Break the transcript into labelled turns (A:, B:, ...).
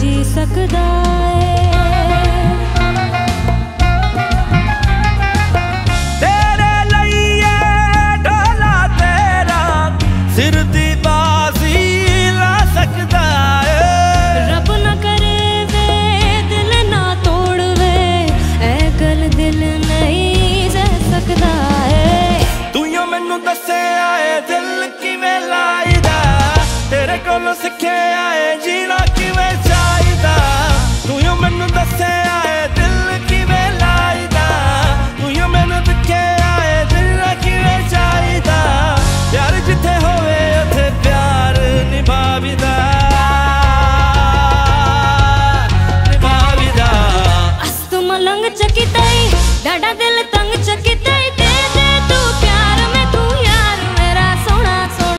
A: ਜੀ ਸਕਦਾ ਏ।
B: ਤੇਰੇ ਲਈ ਏ ਢੋਲਾ ਤੇਰਾ ਸਿਰ ਦੀ
A: नंग चकिताई डाडा दिल तो